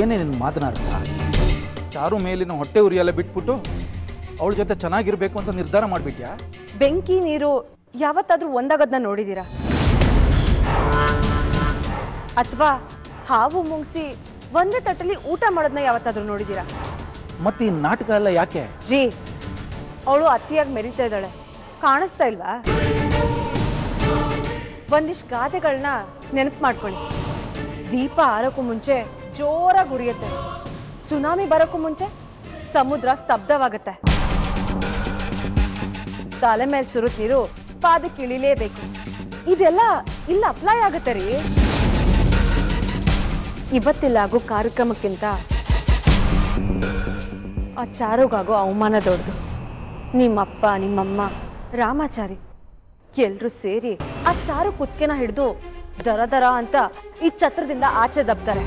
ಏನೇ ನಿನ್ನ ಮಾತನಾಡ್ತ ಚಾರು ಮೇಲಿನ ಹೊಟ್ಟೆ ಉರಿಯೆಲ್ಲ ಬಿಟ್ಬಿಟ್ಟು ಅವಳ ಜೊತೆ ಚೆನ್ನಾಗಿರ್ಬೇಕು ಅಂತ ನಿರ್ಧಾರ ಮಾಡ್ಬಿಟ್ಯಾ? ಬೆಂಕಿ ನೀರು ಯಾವತ್ತಾದ್ರೂ ಒಂದಾಗದ್ನ ನೋಡಿದೀರಾ? ಅಥವಾ ಹಾವು ಮುಂಗ್ಸಿ ಒಂದೇ ತಟ್ಟಲ್ಲಿ ಊಟ ಮಾಡೋದನ್ನ ಯಾವತ್ತಾದ್ರೂ ನೋಡಿದೀರಾ? ಮತ್ತೆ ಈ ನಾಟಕ ಎಲ್ಲ ಯಾಕೆ? ರೀ ಅವಳು ಅತಿಯಾಗಿ ಮೆರಿತಾ ಇದ್ದಾಳೆ. ಕಾಣಿಸ್ತಾ ಇಲ್ವಾ? ಒಂದಿಷ್ಟು ಗಾದೆಗಳನ್ನ ನೆನಪು ಮಾಡ್ಕೊಳ್ಳಿ. ದೀಪ ಆರೋಕ್ಕೂ ಮುಂಚೆ ಜೋರಾಗಿ ಉರಿಯುತ್ತೆ. ಸುನಾಮಿ ಬರೋಕ್ಕೂ ಮುಂಚೆ ಸಮುದ್ರ ಸ್ತಬ್ಧವಾಗುತ್ತೆ. ತಲೆ ಮೇಲೆ ಸುರುತ್ ನೀರು ಪಾದಕ್ಕೆ ಇಳಿಲೇಬೇಕು ಇದೆಲ್ಲ ಇಲ್ಲ ಅಪ್ಲೈ ಆಗುತ್ತೆ ರೀ. ಇವತ್ತಿಲ್ಲಾಗೋ ಕಾರ್ಯಕ್ರಮಕ್ಕಿಂತ. ಆ ಚಾರುಗಾಗೋ ಅವಮಾನ ದೊಡ್ಡದು. ನಿಮ್ಮಪ್ಪ, ನಿಮ್ಮಮ್ಮ, ರಾಮಾಚಾರಿ, ಎಲ್ರೂ ಸೇರಿ ಆ ಚಾರು ಕುತ್ಕೆನ ಹಿಡಿದು ದರ ದರ ಅಂತ ಈ ಛತ್ರದಿಂದ ಆಚೆ ದಬ್ತಾರೆ.